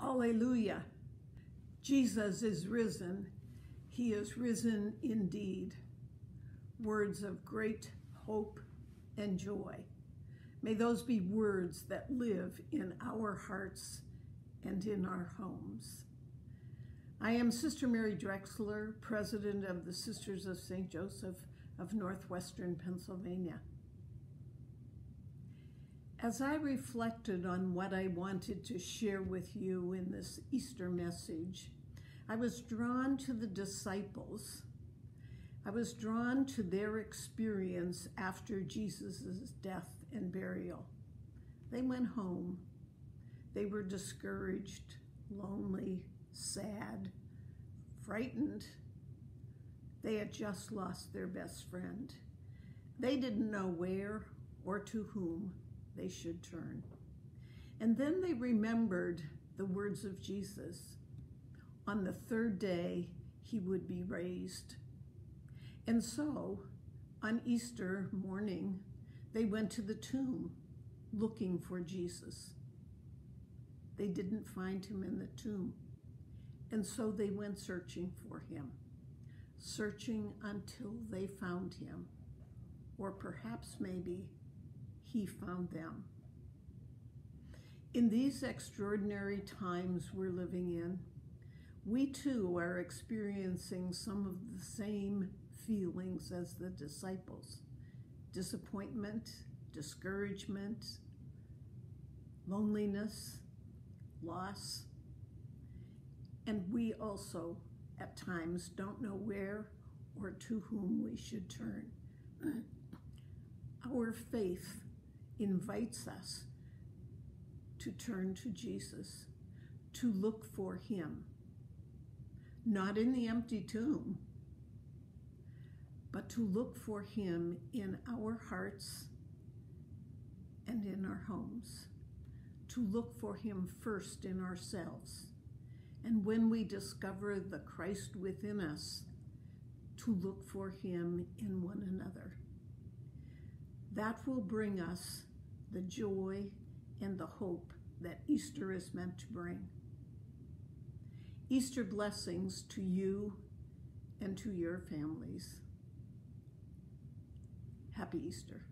Alleluia. Jesus is risen. He is risen indeed. Words of great hope and joy. May those be words that live in our hearts and in our homes. I am Sister Mary Drexler, President of the Sisters of St. Joseph of Northwestern Pennsylvania. As I reflected on what I wanted to share with you in this Easter message, I was drawn to the disciples. I was drawn to their experience after Jesus' death and burial. They went home. They were discouraged, lonely, sad, frightened. They had just lost their best friend. They didn't know where or to whom they should turn. And then they remembered the words of Jesus. On the third day, he would be raised. And so, on Easter morning, they went to the tomb looking for Jesus. They didn't find him in the tomb. And so they went searching for him, searching until they found him. Or perhaps maybe he found them. In these extraordinary times we're living in, we too are experiencing some of the same feelings as the disciples disappointment, discouragement, loneliness, loss. And we also, at times, don't know where or to whom we should turn. Our faith invites us to turn to Jesus, to look for him, not in the empty tomb, but to look for him in our hearts and in our homes, to look for him first in ourselves. And when we discover the Christ within us, to look for him in one another. That will bring us the joy and the hope that Easter is meant to bring. Easter blessings to you and to your families. Happy Easter.